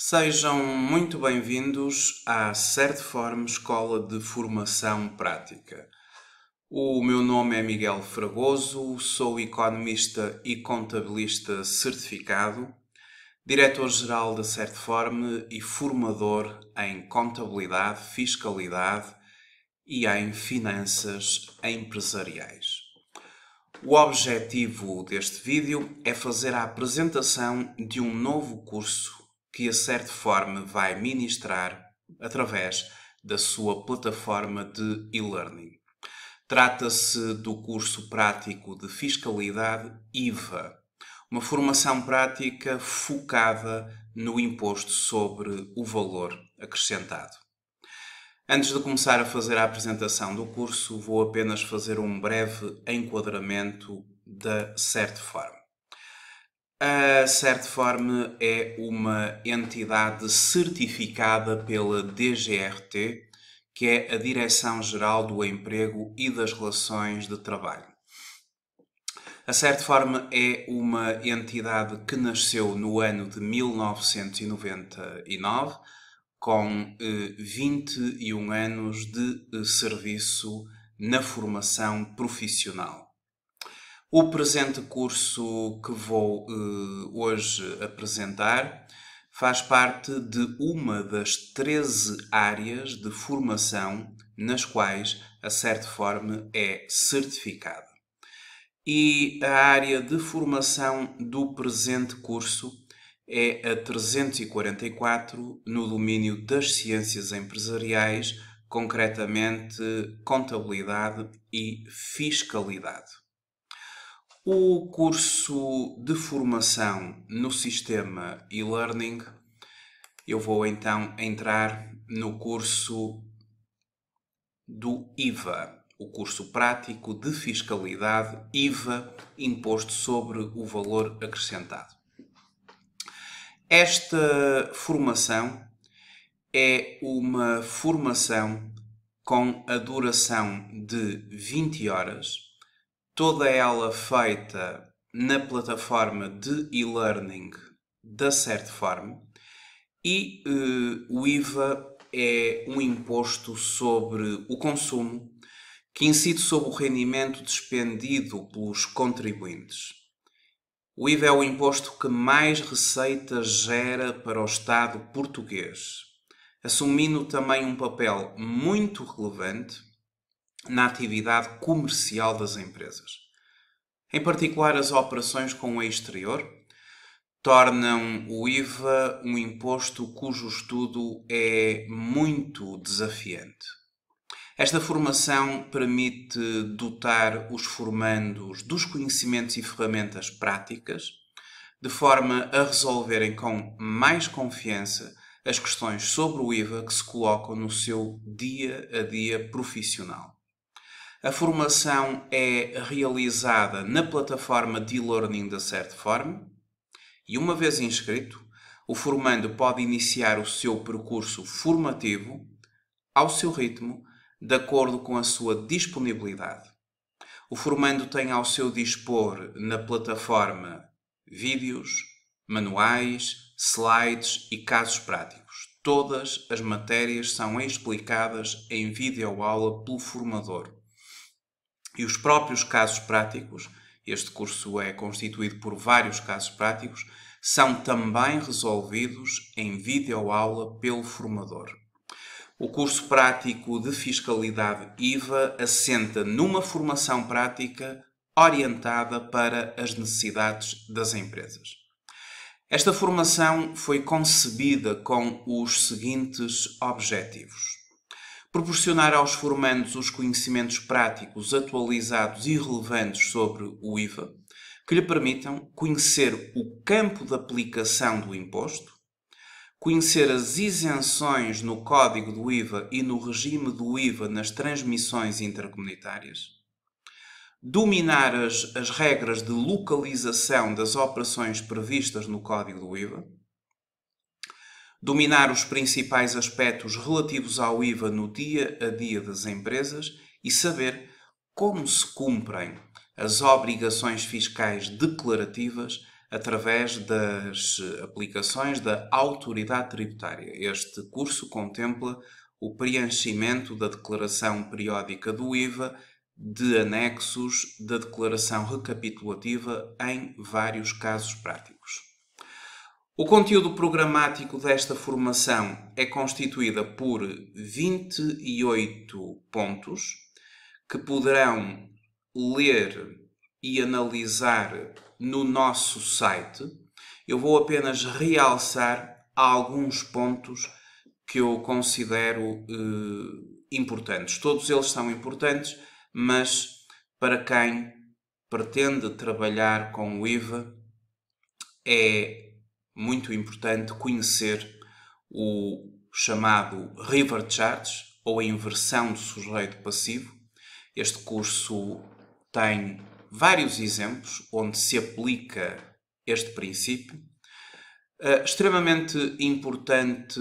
Sejam muito bem-vindos à Certform Escola de Formação Prática. O meu nome é Miguel Fragoso, sou economista e contabilista certificado, diretor-geral da Certform e formador em contabilidade, fiscalidade e em finanças empresariais. O objetivo deste vídeo é fazer a apresentação de um novo curso que a Certform vai ministrar através da sua plataforma de e-learning. Trata-se do curso prático de fiscalidade IVA, uma formação prática focada no imposto sobre o valor acrescentado. Antes de começar a fazer a apresentação do curso, vou apenas fazer um breve enquadramento da Certform. A Certform é uma entidade certificada pela DGRT, que é a Direção-Geral do Emprego e das Relações de Trabalho. A Certform é uma entidade que nasceu no ano de 1999 com eh, 21 anos de eh, serviço na formação profissional. O presente curso que vou eh, hoje apresentar faz parte de uma das 13 áreas de formação nas quais a Certform é certificada. E a área de formação do presente curso é a 344 no domínio das ciências empresariais, concretamente contabilidade e fiscalidade. O curso de formação no sistema e-learning, eu vou então entrar no curso do IVA, o curso prático de fiscalidade IVA, imposto sobre o valor acrescentado. Esta formação é uma formação com a duração de 20 horas, toda ela feita na plataforma de e-learning da Certform e uh, o IVA é um imposto sobre o consumo que incide sobre o rendimento despendido pelos contribuintes. O IVA é o imposto que mais receita gera para o Estado português, assumindo também um papel muito relevante na atividade comercial das empresas. Em particular, as operações com o exterior tornam o IVA um imposto cujo estudo é muito desafiante. Esta formação permite dotar os formandos dos conhecimentos e ferramentas práticas, de forma a resolverem com mais confiança as questões sobre o IVA que se colocam no seu dia a dia profissional. A formação é realizada na plataforma de e-learning da Certform e, uma vez inscrito, o formando pode iniciar o seu percurso formativo ao seu ritmo de acordo com a sua disponibilidade. O formando tem ao seu dispor na plataforma vídeos, manuais, slides e casos práticos. Todas as matérias são explicadas em videoaula pelo formador. E os próprios casos práticos, este curso é constituído por vários casos práticos, são também resolvidos em videoaula pelo formador. O curso prático de fiscalidade IVA assenta numa formação prática orientada para as necessidades das empresas. Esta formação foi concebida com os seguintes objetivos: proporcionar aos formandos os conhecimentos práticos atualizados e relevantes sobre o IVA, que lhe permitam conhecer o campo de aplicação do imposto, conhecer as isenções no código do IVA e no regime do IVA nas transmissões intercomunitárias, dominar as, as regras de localização das operações previstas no código do IVA, dominar os principais aspectos relativos ao IVA no dia a dia das empresas e saber como se cumprem as obrigações fiscais declarativas através das aplicações da autoridade tributária. Este curso contempla o preenchimento da declaração periódica do IVA, de anexos da declaração recapitulativa em vários casos práticos. O conteúdo programático desta formação é constituída por 28 pontos que poderão ler e analisar no nosso site. Eu vou apenas realçar alguns pontos que eu considero eh, importantes. Todos eles são importantes, mas para quem pretende trabalhar com o IVA é muito importante conhecer o chamado River Charge ou a inversão do sujeito passivo. Este curso tem vários exemplos onde se aplica este princípio. Uh, extremamente importante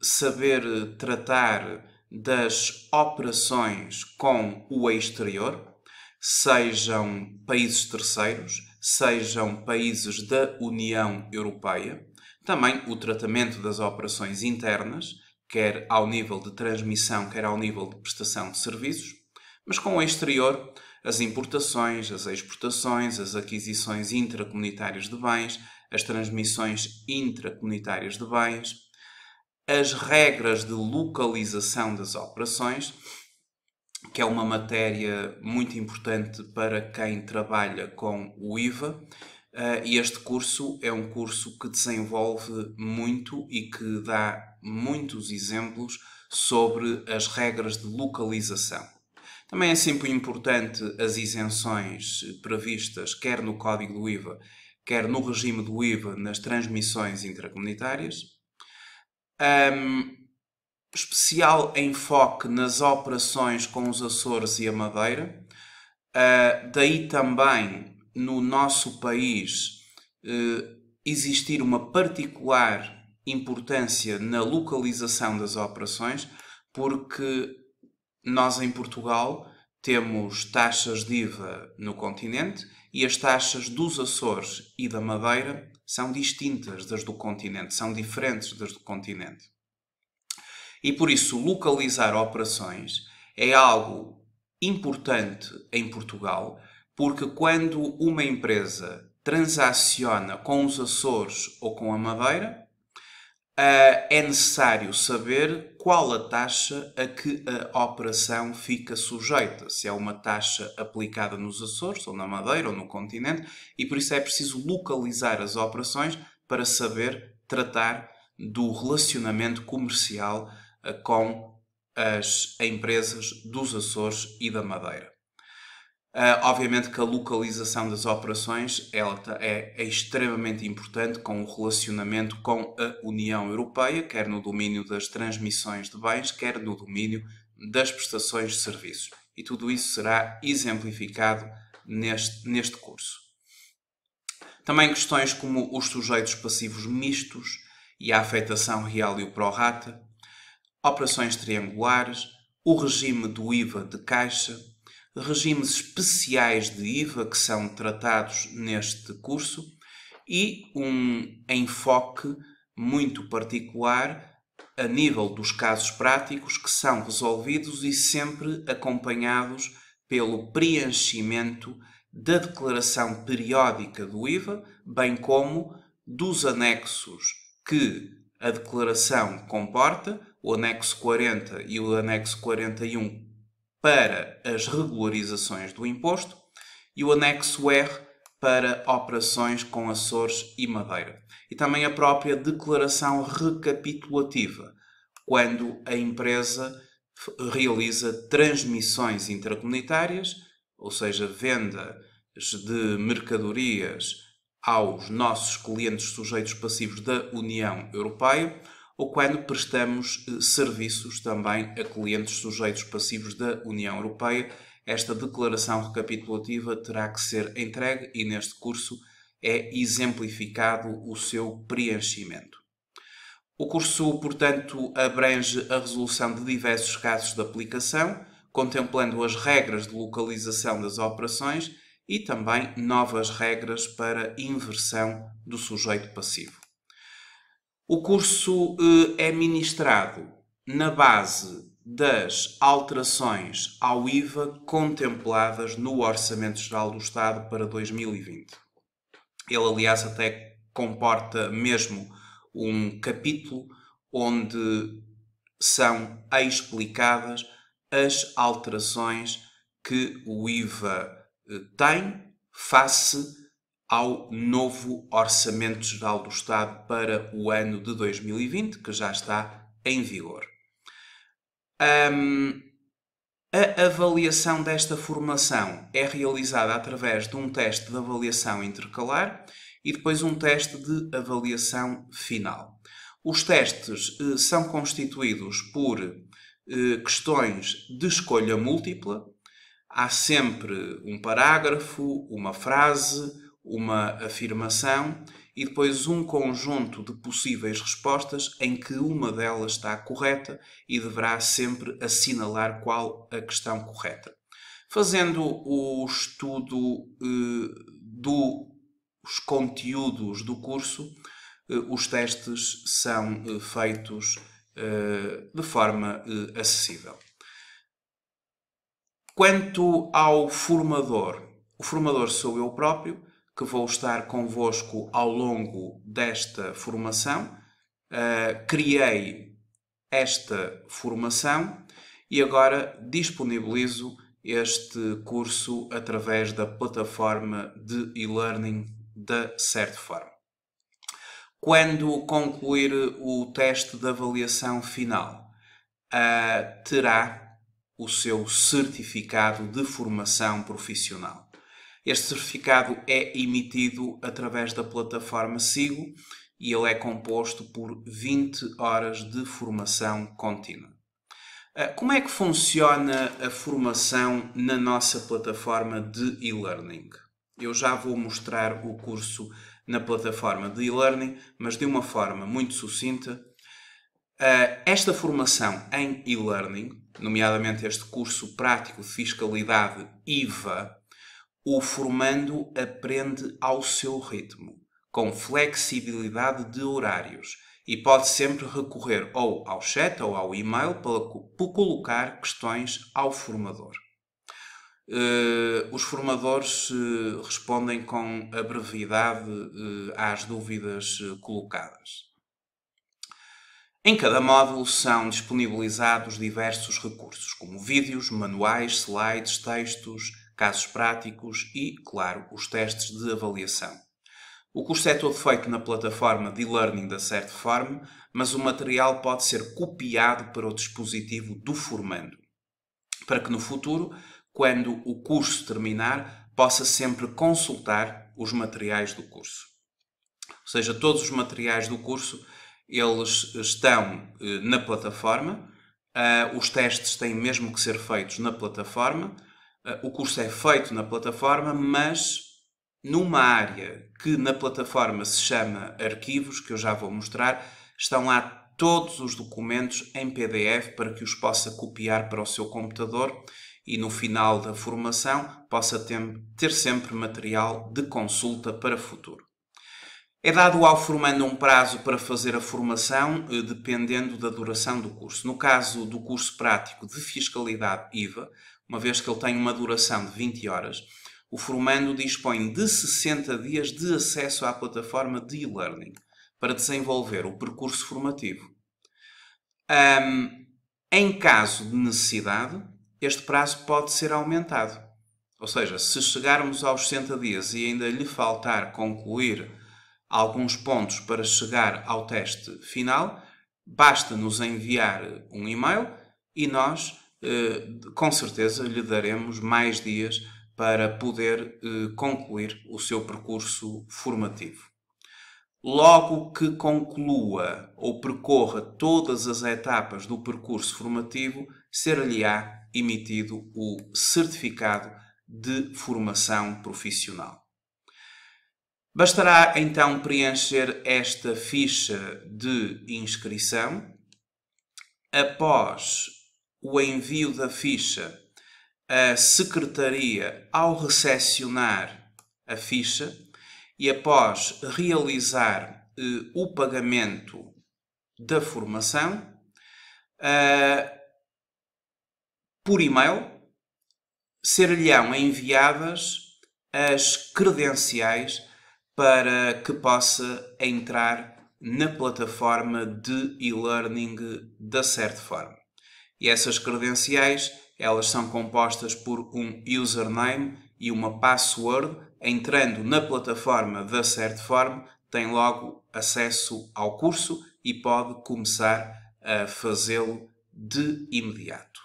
saber tratar das operações com o exterior, sejam países terceiros, sejam países da União Europeia, também o tratamento das operações internas, quer ao nível de transmissão, quer ao nível de prestação de serviços, mas com o exterior, as importações, as exportações, as aquisições intracomunitárias de bens, as transmissões intracomunitárias de bens, as regras de localização das operações, que é uma matéria muito importante para quem trabalha com o IVA. Uh, e este curso é um curso que desenvolve muito e que dá muitos exemplos sobre as regras de localização. Também é sempre importante as isenções previstas quer no Código do IVA, quer no regime do IVA nas transmissões intracomunitárias. Um, especial enfoque nas operações com os Açores e a Madeira. Uh, daí também no nosso país uh, existir uma particular importância na localização das operações, porque nós, em Portugal, temos taxas de IVA no continente e as taxas dos Açores e da Madeira são distintas das do continente, são diferentes das do continente. E por isso, localizar operações é algo importante em Portugal, porque quando uma empresa transaciona com os Açores ou com a Madeira, Uh, é necessário saber qual a taxa a que a operação fica sujeita, se é uma taxa aplicada nos Açores, ou na Madeira, ou no continente, e por isso é preciso localizar as operações para saber tratar do relacionamento comercial com as empresas dos Açores e da Madeira. Uh, obviamente que a localização das operações ela é, é, extremamente importante com o relacionamento com a União Europeia, quer no domínio das transmissões de bens, quer no domínio das prestações de serviços. E tudo isso será exemplificado neste, neste curso. Também questões como os sujeitos passivos mistos e a afetação real e o prorata, operações triangulares, o regime do IVA de caixa, regimes especiais de IVA que são tratados neste curso e um enfoque muito particular a nível dos casos práticos que são resolvidos e sempre acompanhados pelo preenchimento da declaração periódica do IVA, bem como dos anexos que a declaração comporta, o anexo 40 e o anexo 41 para as regularizações do imposto e o anexo R para operações com Açores e Madeira. E também a própria declaração recapitulativa, quando a empresa realiza transmissões intracomunitárias, ou seja, vendas de mercadorias aos nossos clientes sujeitos passivos da União Europeia ou quando prestamos eh, serviços também a clientes sujeitos passivos da União Europeia. Esta declaração recapitulativa terá que ser entregue e neste curso é exemplificado o seu preenchimento. O curso, portanto, abrange a resolução de diversos casos de aplicação, contemplando as regras de localização das operações e também novas regras para inversão do sujeito passivo. O curso eh, é ministrado na base das alterações ao IVA contempladas no Orçamento Geral do Estado para 2020. Ele, aliás, até comporta mesmo um capítulo onde são explicadas as alterações que o IVA eh, tem face ao novo Orçamento Geral do Estado para o ano de 2020, que já está em vigor. Um, a avaliação desta formação é realizada através de um teste de avaliação intercalar e depois um teste de avaliação final. Os testes eh, são constituídos por eh, questões de escolha múltipla. Há sempre um parágrafo, uma frase, uma afirmação e depois um conjunto de possíveis respostas em que uma delas está correta e deverá sempre assinalar qual a questão correta. Fazendo o estudo eh, dos conteúdos do curso, eh, os testes são eh, feitos eh, de forma acessível. Quanto ao formador, o formador sou eu próprio, que vou estar convosco ao longo desta formação. criei esta formação e agora disponibilizo este curso através da plataforma de e-learning da Certform. Quando concluir o teste de avaliação final, uh, terá o seu certificado de formação profissional. Este certificado é emitido através da plataforma Sigo e ele é composto por 20 horas de formação contínua. Ah, como é que funciona a formação na nossa plataforma de e-learning? Eu já vou mostrar o curso na plataforma de e-learning, mas de uma forma muito sucinta. Uh, esta formação em e-learning, nomeadamente este curso prático de fiscalidade IVA, o formando aprende ao seu ritmo, com flexibilidade de horários e pode sempre recorrer ou ao chat ou ao e-mail para colocar questões ao formador. Uh, os formadores uh, respondem com a brevidade uh, às dúvidas colocadas. Em cada módulo são disponibilizados diversos recursos, como vídeos, manuais, slides, textos, casos práticos e, claro, os testes de avaliação. O curso é todo feito na plataforma de e-learning da Certform, mas o material pode ser copiado para o dispositivo do formando, para que no futuro quando o curso terminar, possa sempre consultar os materiais do curso. Ou seja, todos os materiais do curso eles estão eh, na plataforma, uh, os testes têm mesmo que ser feitos na plataforma, o curso é feito na plataforma, mas numa área que na plataforma se chama arquivos, que eu já vou mostrar, estão lá todos os documentos em PDF para que os possa copiar para o seu computador e no final da formação possa ter, ter sempre material de consulta para futuro. É dado ao formando um prazo para fazer a formação, eh, dependendo da duração do curso. No caso do curso prático de fiscalidade IVA, uma vez que ele tem uma duração de 20 horas, o formando dispõe de 60 dias de acesso à plataforma de e-learning para desenvolver o percurso formativo. Um, em caso de necessidade, este prazo pode ser aumentado. Ou seja, se chegarmos aos 60 dias e ainda lhe faltar concluir alguns pontos para chegar ao teste final, basta nos enviar um e-mail e nós, com certeza, lhe daremos mais dias para poder eh, concluir o seu percurso formativo. Logo que conclua ou percorra todas as etapas do percurso formativo, ser-lhe-á emitido o certificado de formação profissional. Bastará então preencher esta ficha de inscrição. Após o envio da ficha, a secretaria, ao recepcionar a ficha e após realizar eh, o pagamento da formação, eh, por e-mail, ser-lhe-ão enviadas as credenciais para que possa entrar na plataforma de e-learning da Certform. E essas credenciais, elas são compostas por um username e uma password. Entrando na plataforma da Certform, tem logo acesso ao curso e pode começar a fazê-lo de imediato.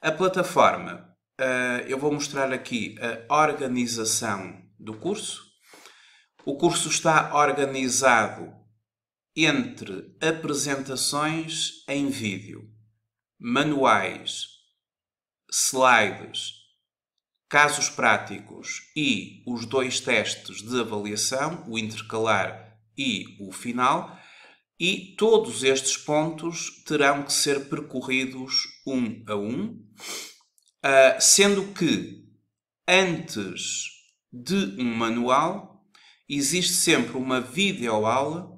A plataforma, eh, eu vou mostrar aqui a organização do curso. O curso está organizado entre apresentações em vídeo, manuais, slides, casos práticos e os dois testes de avaliação, o intercalar e o final, e todos estes pontos terão que ser percorridos um a um, ah, sendo que antes de um manual existe sempre uma videoaula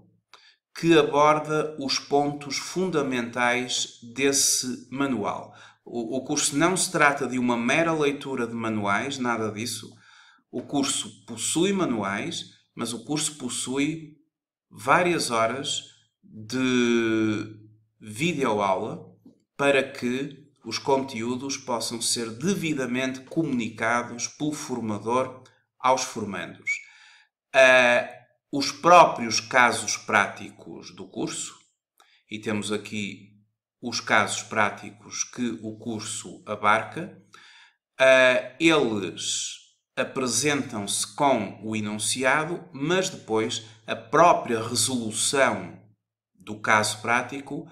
que aborda os pontos fundamentais desse manual. O, o, curso não se trata de uma mera leitura de manuais, nada disso. O curso possui manuais, mas o curso possui várias horas de videoaula para que os conteúdos possam ser devidamente comunicados pelo formador aos formandos. Uh, os próprios casos práticos do curso, e temos aqui os casos práticos que o curso abarca, uh, eles apresentam-se com o enunciado, mas depois a própria resolução do caso prático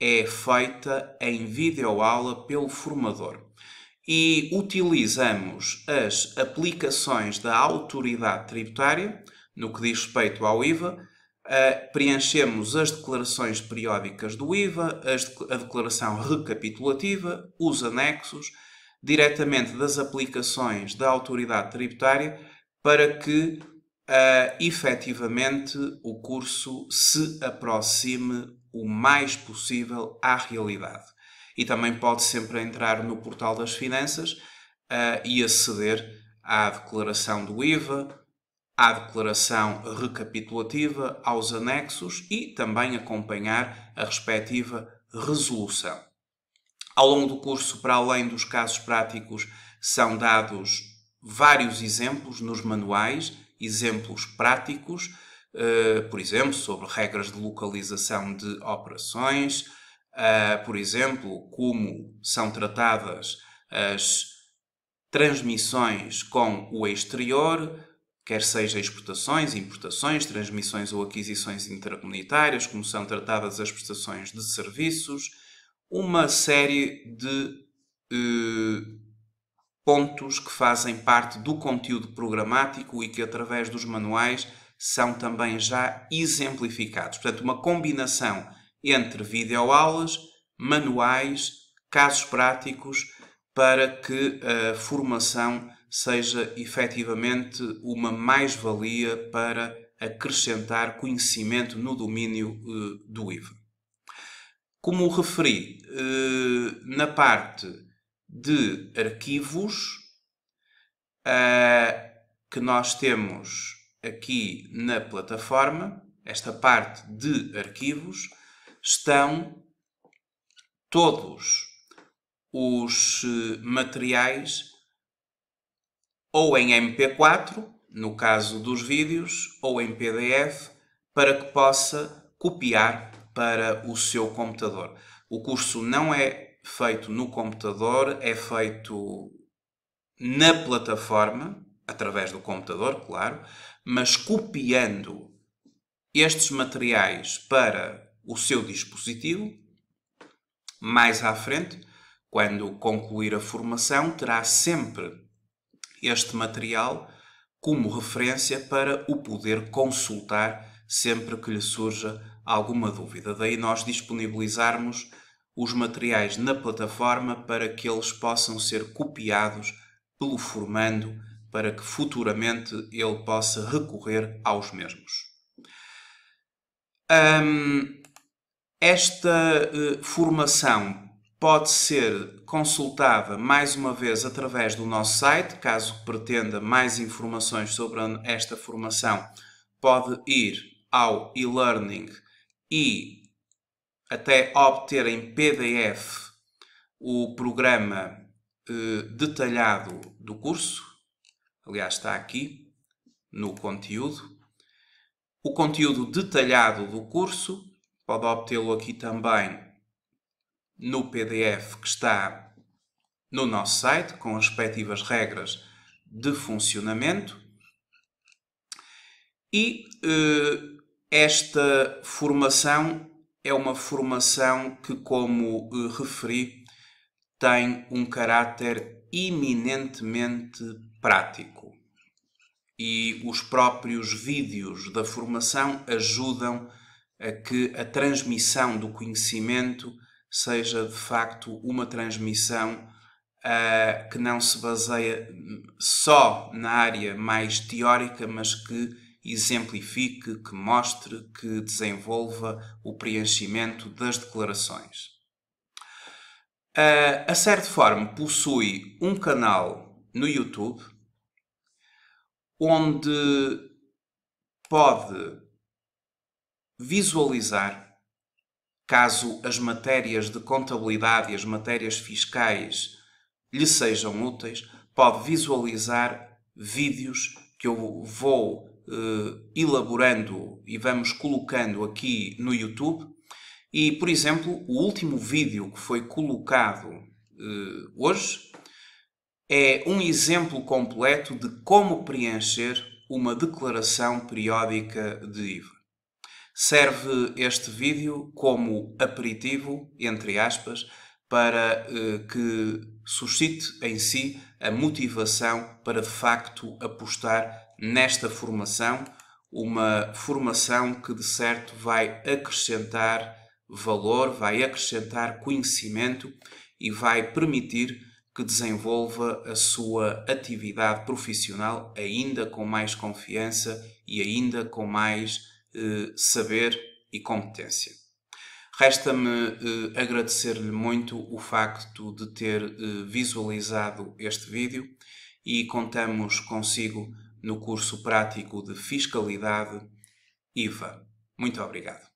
é feita em videoaula pelo formador. E utilizamos as aplicações da autoridade tributária no que diz respeito ao IVA, Uh, preenchemos as declarações periódicas do IVA, a declaração recapitulativa, os anexos, diretamente das aplicações da autoridade tributária, para que uh, efetivamente o curso se aproxime o mais possível à realidade. E também pode sempre entrar no portal das finanças uh, e aceder à declaração do IVA, à declaração recapitulativa, aos anexos e também acompanhar a respectiva resolução. Ao longo do curso, para além dos casos práticos, são dados vários exemplos nos manuais, exemplos práticos, eh, por exemplo, sobre regras de localização de operações, eh, por exemplo, como são tratadas as transmissões com o exterior, quer seja exportações, importações, transmissões ou aquisições intercomunitárias, como são tratadas as prestações de serviços, uma série de eh, pontos que fazem parte do conteúdo programático e que, através dos manuais, são também já exemplificados. Portanto, uma combinação entre videoaulas, manuais, casos práticos, para que a formação seja efetivamente uma mais-valia para acrescentar conhecimento no domínio uh, do IVA. Como referi, uh, na parte de arquivos, uh, que nós temos aqui na plataforma, esta parte de arquivos, estão todos os materiais ou em MP4, no caso dos vídeos, ou em PDF, para que possa copiar para o seu computador. O curso não é feito no computador, é feito na plataforma, através do computador, claro, mas copiando estes materiais para o seu dispositivo. Mais à frente, quando concluir a formação, terá sempre este material como referência para o poder consultar sempre que lhe surja alguma dúvida. Daí nós disponibilizarmos os materiais na plataforma para que eles possam ser copiados pelo formando para que futuramente ele possa recorrer aos mesmos. Um, esta uh, formação pode ser consultada mais uma vez através do nosso site. Caso pretenda mais informações sobre esta formação, pode ir ao e-learning e até obter em PDF o programa eh, detalhado do curso. Aliás, está aqui no conteúdo. O conteúdo detalhado do curso pode obtê-lo aqui também no PDF que está no nosso site, com as respectivas regras de funcionamento. E eh, esta formação é uma formação que, como eh, referi, tem um caráter eminentemente prático. E os próprios vídeos da formação ajudam a que a transmissão do conhecimento seja de facto uma transmissão uh, que não se baseia só na área mais teórica, mas que exemplifique, que mostre, que desenvolva o preenchimento das declarações. Uh, a Certform possui um canal no YouTube onde pode visualizar, caso as matérias de contabilidade e as matérias fiscais lhe sejam úteis, pode visualizar vídeos que eu vou uh, elaborando e vamos colocando aqui no YouTube. E, por exemplo, o último vídeo que foi colocado uh, hoje é um exemplo completo de como preencher uma declaração periódica de IVA. Serve este vídeo como aperitivo, entre aspas, para uh, que suscite em si a motivação para de facto apostar nesta formação, uma formação que de certo vai acrescentar valor, vai acrescentar conhecimento e vai permitir que desenvolva a sua atividade profissional ainda com mais confiança e ainda com mais eh, saber e competência. Resta-me eh, agradecer-lhe muito o facto de ter eh, visualizado este vídeo e contamos consigo no curso prático de Fiscalidade IVA. Muito obrigado.